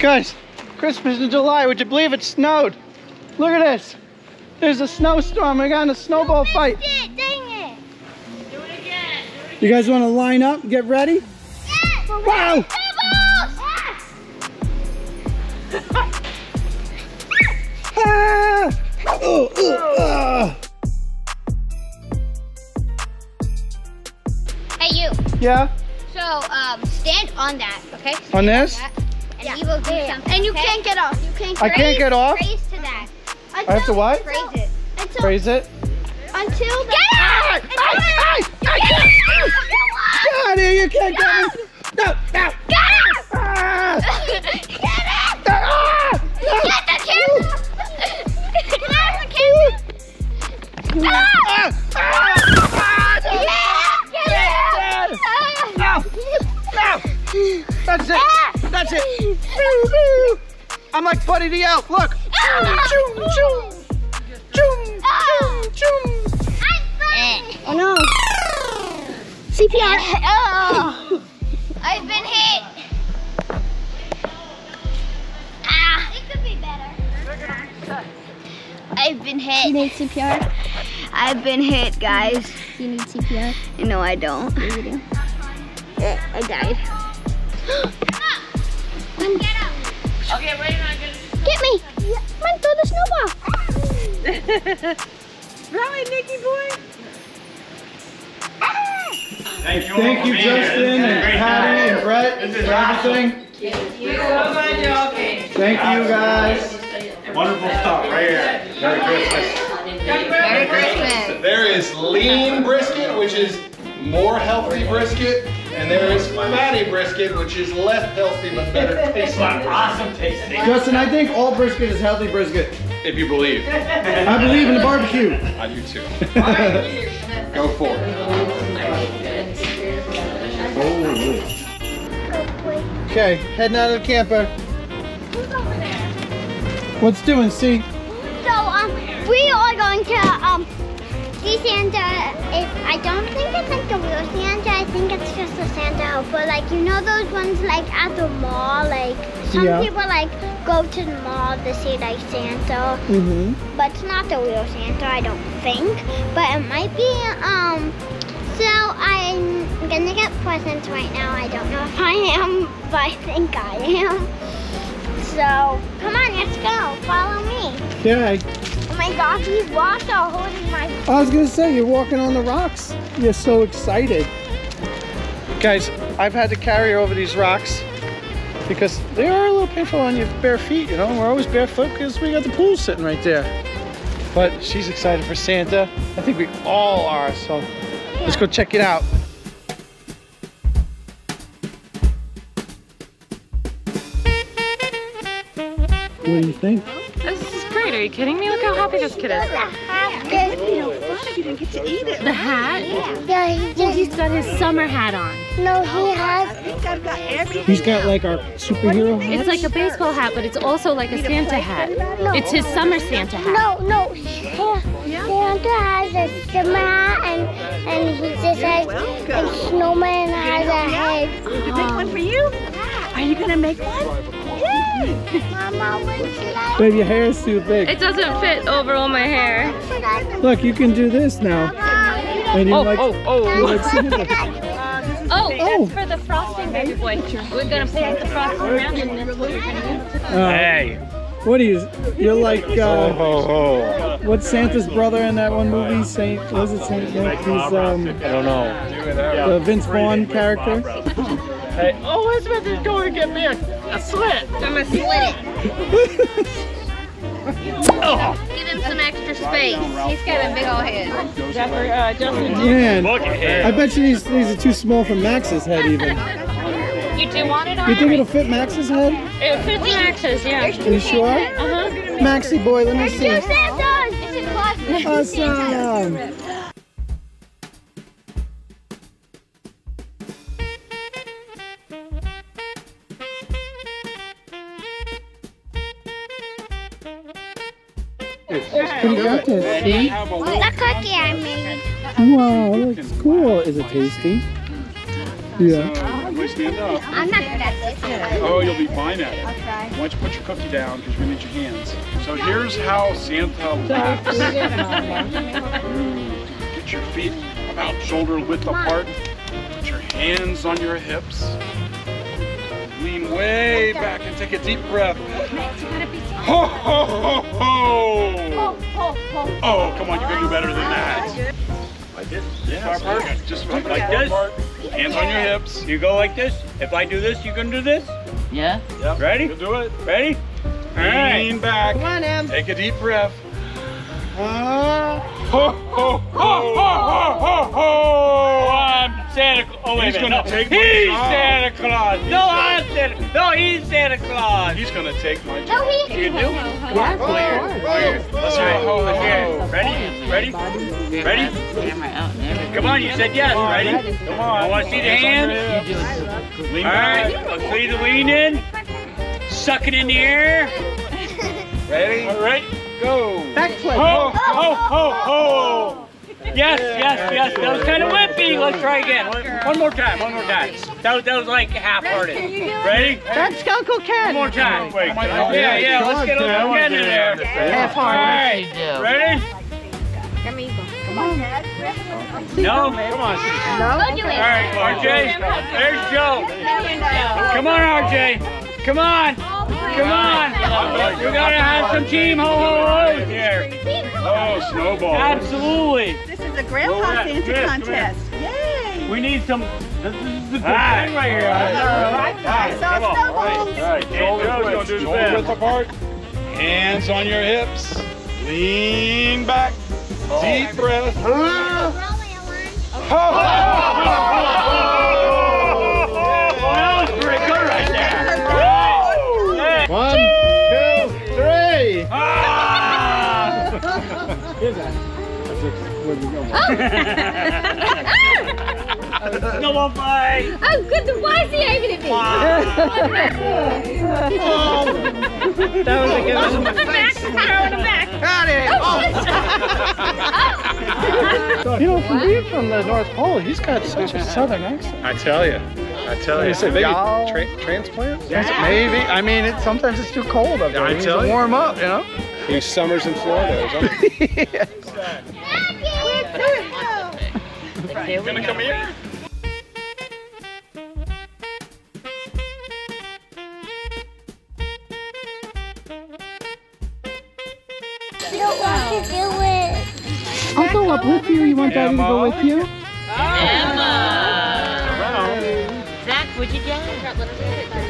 Guys, Christmas in July. Would you believe it snowed? Look at this. There's a snowstorm. We got in a snowball fight. It, dang it. You guys want to line up? Get ready? Yes. Wow! Ah! Oh, oh, ah! Hey, you. Yeah? So, um, stand on that, okay? On this? That, and we will do something. And you okay? can't get off. You can't. I can't get off? Raise to that. I have to what? Raise it. Until, Raise it. until the. Get out! Ay, ay, I can't. Get out of here. You can't get me. No, no. Get out! Ah! Get out! Ah! No. Get the camera! Get out the camera! Ah! Ah! That's it. That's it. I'm like Buddy the Elf. Look. Choom, choom. Choom, choom, choom. Oh no. CPR. Oh, I've been hit. Ah, it could be better. I've been hit. You need CPR? I've been hit, guys. You need CPR? No, I don't. Yeah, you do. I died. The snowball. Really, boy? Thank you, Thank you, Justin and Patty and Brett for everything. Thank you, guys. Wonderful stuff right here. Merry Christmas. Merry Christmas. There is lean brisket, which is more healthy brisket, and there is fatty brisket, which is less healthy but better tasting. Awesome tasting. Justin, I think all brisket is healthy brisket. If you believe. I believe in the barbecue. I do too. Go for it. Okay, heading out of the camper. What's doing, C? So, um, we are going to, um, see Santa. It, I don't think it's like the real Santa. I think it's just a Santa helper. Like, you know those ones like at the mall? Like, some Yeah. people like go to the mall to see like Santa. Mm-hmm. But it's not the real Santa, I don't think. But it might be, um, so I'm gonna get presents right now. I don't know if I am, but I think I am. So, come on, let's go. Follow me. Okay. Oh my gosh, these rocks are holding my. I was gonna say, you're walking on the rocks. You're so excited. Guys, I've had to carry over these rocks because they are a little painful on your bare feet, you know? We're always barefoot because we got the pool sitting right there. But she's excited for Santa. I think we all are, so let's go check it out. What do you think? This great. Are you kidding me? Look how happy this kid is. The hat? Yeah, he Well, he's got his summer hat on. No, he has. He's got like our superhero hat. It's like a baseball hat, but it's also like a Santa hat. It's his summer Santa hat. No, no. Oh, Santa has a summer hat and, and he just has. And Snowman has a head. Oh. make one uh-huh. for you? Are you gonna make one? Mama, would Babe, your hair is too big. It doesn't fit over all my hair. Look, you can do this now. And you Oh, like, oh, you oh. like Santa. Oh, Oh. that's for the frosting, baby boy. We're gonna pass the frosting around and that's what we're gonna use. Uh, Hey. what are you? You're like, uh, ho, ho. what's Santa's brother in that one movie? Saint, was it Saint Nick? He's um, I don't know. the Vince Vaughn character. Hey, oh, Elizabeth is going to get me a, a slit. I'm gonna slit it. Give him some extra space. He's got a big old head. Man, Look at him. I bet you these, these are too small for Max's head even. You do want it on? You think it'll fit Max's head? It fits Max's, yeah. Are you sure? Uh-huh. Maxie boy, let me see. Santa! It's a closet. Awesome. Got there, The cookie I made. Wow, looks cool. Is it tasty? Yeah. stand up. I'm not good at this. Oh, you'll be fine at it. I'll try. Why don't you put your cookie down because you're gonna need your hands. So here's how Santa laughs. Get your feet about shoulder width apart. Put your hands on your hips. Lean way back and take a deep breath. Ho ho ho ho! Oh, come on, you can do better than that. Like this? Yeah, perfect. Just like, Like this. this? Hands on your hips. You go like this. If I do this, you can do this. Yeah. Yep. Ready? You do it. Ready? All right. Lean back. Come on, Em. Take a deep breath. Ah. Ho, ho, ho, ho, ho, ho, ho. I'm Santa Claus. Oh, wait He's a minute. gonna no. take my He's job. Santa Claus. No, I'm Santa. No, he's Santa Claus. He's gonna take my No, job. he. You do? Yeah, Clear. Let's hear it. Ho, ho, Here. Ready? Ready? Ready? Camera out and everything. Come on, you said yes. Ready? Come on. I want to see the Hands on hands. your You hips. do it so good. Lean All right. back. Let's see the lean in. Suck it in the air. Ready? All right. Go. Backflip. Ho, oh. ho, ho, ho. Yes, yes, yes. That was kind of whippy. Let's try again. One more time. One more time. That was, that was like half-hearted. Ready? That's Uncle Ken. One more time. Wait. Yeah, yeah. Let's get a little Ken in there. Half All heart. right. do. Ready? No? Come on. Go do All RJ. There's Joe. Come on, RJ. Come on. Come on. We gotta have some team ho ho ho's here. Oh, snowball. Absolutely. This is a Grandpa Santa come contest. Yay! We need some. This is the good Ah. thing right here. I saw Come on. snowballs. All right. Shoulder Joe's gonna width. do the Shoulder best. width apart. Hands on your hips. Lean back. Deep breath. That was pretty good right there. One, two, three. Ah! Snowball fight. Oh, good. Why is he aiming at me? That was a good one. back. Throw in the back. Oh. You know, from being from the North Pole, he's got such a southern accent. I tell you. I tell you. Is it maybe tra- transplant? Maybe. I mean, it, sometimes it's too cold up there. I He tell to you. warm up, you know? He summers in Florida. Gonna come here? You don't want to do it. I'll go up with you. You want Daddy to go with you? Emma. Zach, what'd you get?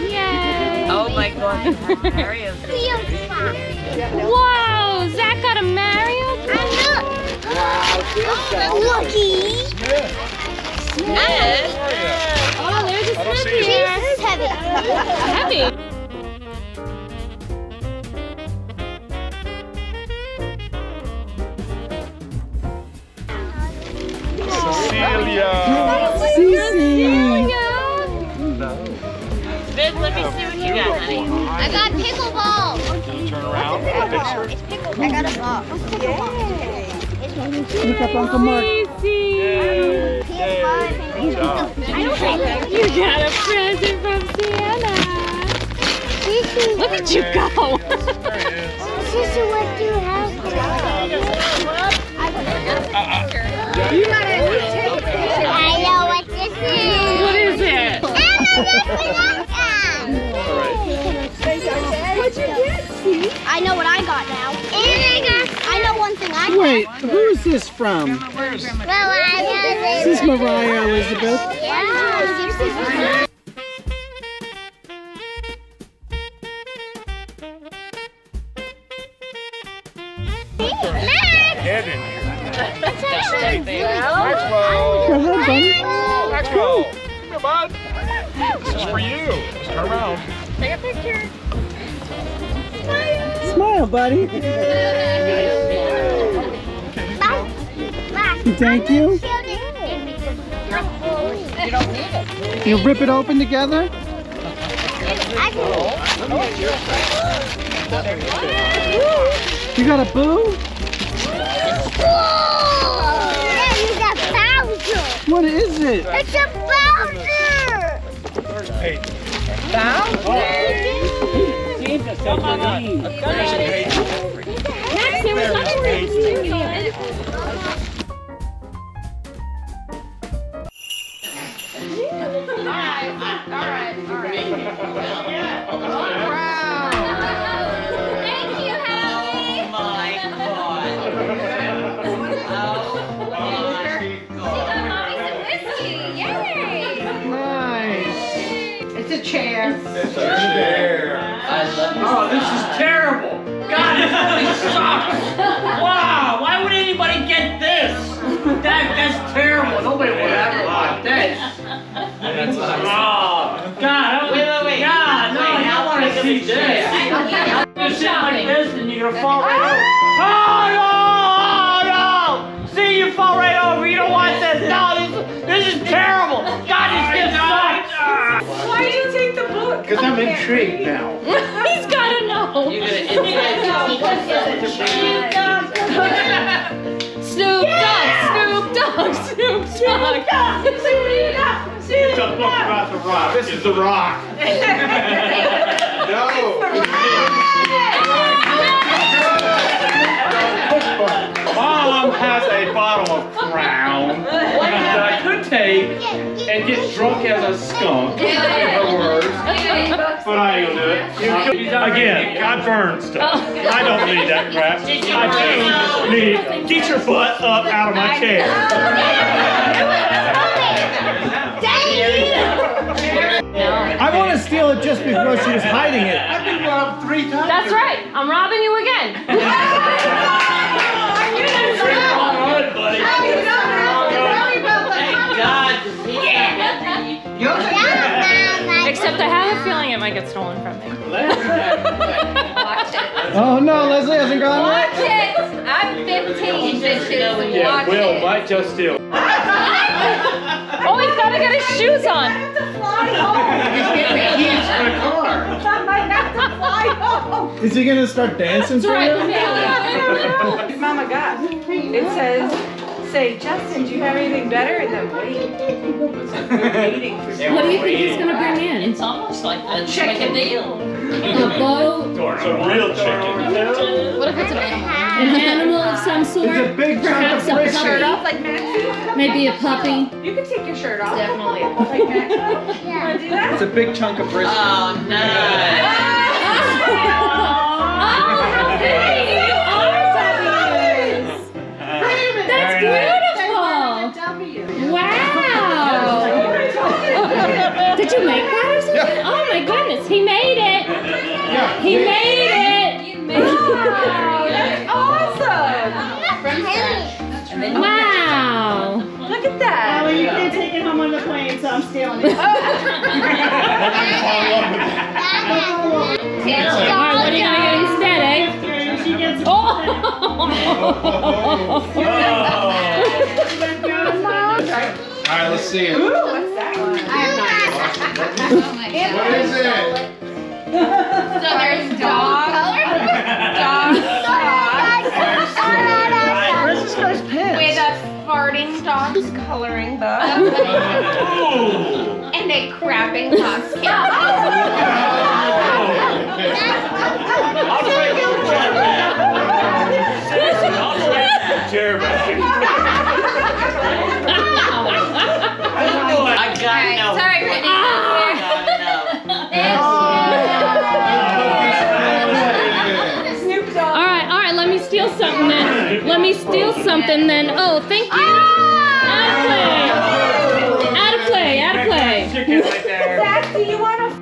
Yay. Oh my god. Mario. Wow, Lucky. Oh, there's a see Jesus, heavy. Heavy. Cecilia. Cece. Viv, let me see what you got, honey. I got pickleball. Turn around. It's pickleball. I got a ball. Look up Uncle Mark. Yay. Good job. I don't think You got a present from Santa. Look at you go. Sister, what do you have? You gotta take a picture. I know what this is. What is it? What'd you get? I know what I got now. And I got. I know one thing I got. Wait, who's this from? Well, I got This Mariah Elizabeth. Yeah. Head in here. Maxwell. Go ahead, buddy. Maxwell. Come here, bud. This is for you. Just turn around. Take a picture. Smile, buddy. Thank you. You rip it open together? You got a boo? Yeah, you got Bowser. What is it? It's a Bowser. Max, there was nothing. Oh, this is terrible. God, this really sucks. Wow, why would anybody get this? That that's terrible. Nobody would ever want this. Oh, God. I- Wait, wait, wait. God, no, Wait, I how want to see is the chair? this. You're sitting like this and you're gonna fall right ah! over. Oh no! Oh no! See, you fall right over. You don't want this. No, this, this is terrible. The book? Because I'm intrigued now. He's gotta know. You're gonna inside Snoop Dogg, Snoop Dogg, Snoop Dogg. It's a book about the rock. This is the rock. Mom has a bottle of Crown. That I could take and get drunk as a skunk, in her words, but I ain't gonna do it. Again, I burn stuff. Oh. I don't need that crap. I do need, get your butt up out of my chair. I want to steal it just because she was hiding it. I've been robbed three times. That's right. I'm robbing you again. God, yeah. Except I have a feeling it might get stolen from me. Oh no, Leslie hasn't gone Watch it. I'm 15, bitches. Yeah, Will it. might just steal. Oh, he's gotta get his shoes on. Is he gonna start dancing for you? Mama got. It says, say, Justin, do you have anything better? And then wait. Waiting for What do you think he's gonna bring in? It's almost like a chicken deal. A boat, It's a real chicken. What if it's an animal? An animal of some sort? It's a big chunk Perhaps of a brisket. Shirt off like Maxie? Maybe a puppy. You can take your shirt off. Definitely. Like Maxie? You wanna do that? It's a big chunk of brisket. Oh, nice. Ah! My goodness, he made it! He made it! You made Wow, that's awesome. From Haley. Wow! Look at that. you can't take it home on the plane, so I'm stealing it. Alright, what are you gonna get instead, eh? She gets All right, let's see it. Ooh, what's? What is it? So there's dog. Dog Where's this guy's with a farting dog's coloring book and a crapping dog's Chair steal something then. Let me steal something then. Oh, thank you! Out of play! Out of play, out of play. Chicken right there. Zach, do you want to?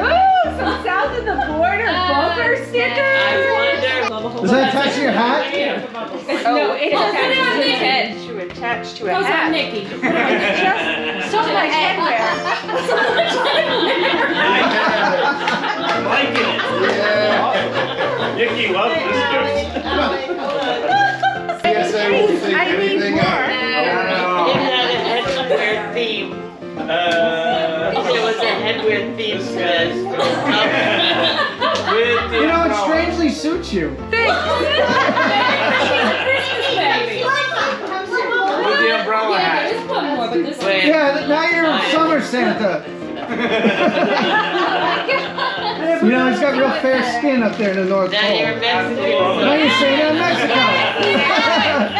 Ooh, some south of the border uh, bumper stickers. I wonder. Does that attach to your hat? Oh, it Oh, put it on attached to attach to a Goes on hat. Nikki. Just so much headwear. Liking it. Yeah. Nikki loves this gift. PSA won't I need anything more. out. It had a headwear theme. Uh, It was a headwear theme to. You know, it's strangely suits you. She's a Christmas baby. With the umbrella Yeah, hat. there is one more, but this one. Yeah, now you're summer Santa. You know, he's got real fair skin up there in the North Pole. Now you're Mexican. Now you're Santa in Mexico.